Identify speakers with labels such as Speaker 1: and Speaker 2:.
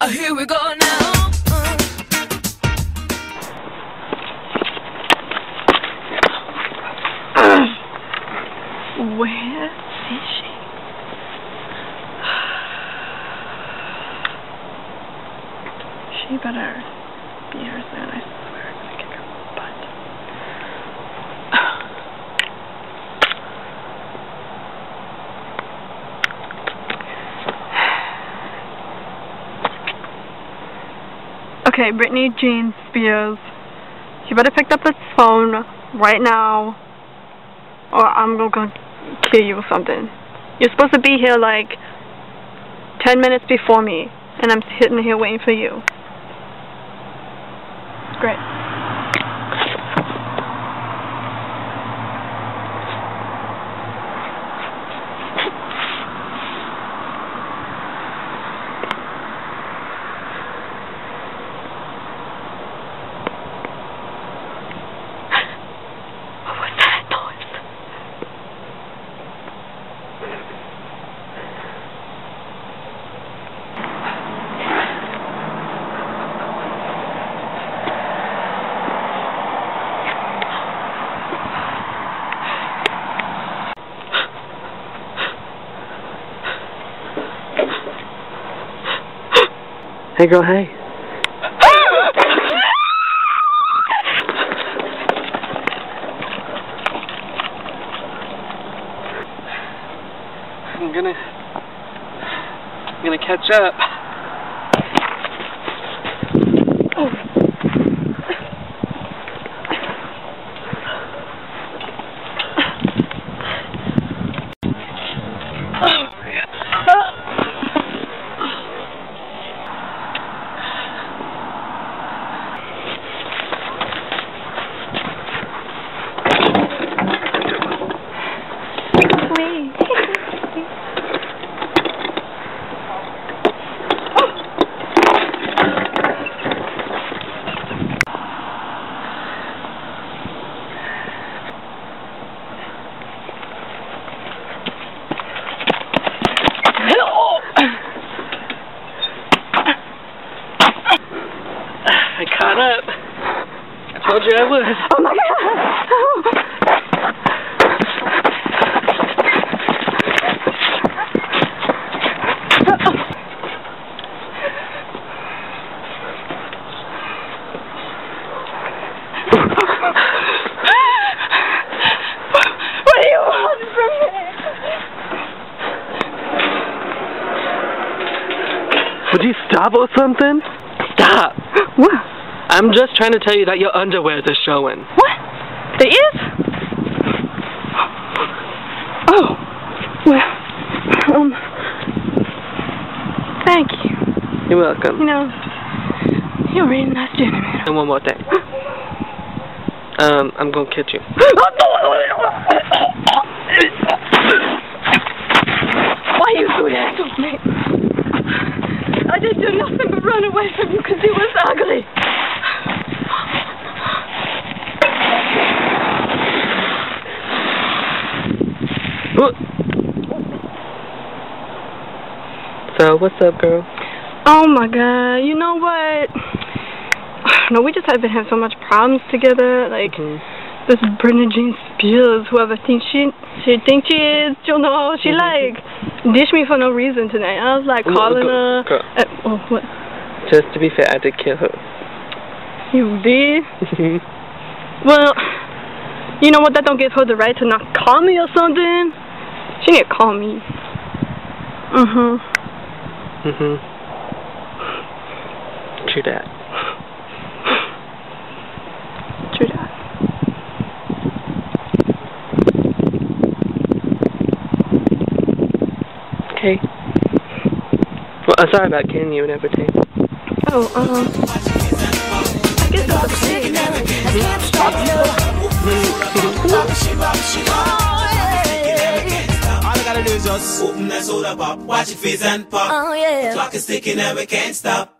Speaker 1: Oh, here we go now.
Speaker 2: Where is she? She better be here soon, I swear I'm gonna kick her butt. Okay, Britney Jean Spears. You better pick up this phone right now, or I'm gonna kill you or something. You're supposed to be here like 10 minutes before me, and I'm sitting here waiting for you. Great. What was that noise?
Speaker 3: Hey girl, hey. I'm gonna I'm gonna catch up. Oh. I caught up. I told you I would.
Speaker 2: Oh my god! What do you want from me?
Speaker 3: Would you stop or something? Stop.
Speaker 2: What?
Speaker 3: I'm just trying to tell you that your underwear is showing.
Speaker 2: What? They There is? Oh. Well, um, thank you.
Speaker 3: You're welcome.
Speaker 2: You know, you're a really nice gentleman.
Speaker 3: And one more thing. Um, I'm gonna catch you.
Speaker 2: Why you do that to me? I didn't do nothing but run away from you because you was ugly.
Speaker 3: So, what's up, girl?
Speaker 2: Oh my god, you know what? No, we just have been having so much problems together. Like
Speaker 3: Mhm.
Speaker 2: this Britney Jean Spears, whoever thinks she she thinks she is, you know, she
Speaker 3: Mhm.
Speaker 2: like dished me for no reason tonight. I was like calling her. Uh, oh, what?
Speaker 3: Just to be fair, I did kill her.
Speaker 2: You did? Well, you know what? That don't give her the right to not call me or something. She need to call me. Mhm.
Speaker 3: mhm. True that.
Speaker 2: True that.
Speaker 3: Okay. Well, I'm sorry about killing you and everything.
Speaker 2: Oh, um. I guess it's okay.
Speaker 4: All I gotta do is just open that soda pop, watch it fizz and pop.
Speaker 1: Oh, yeah.
Speaker 4: Clock is ticking and we can't stop.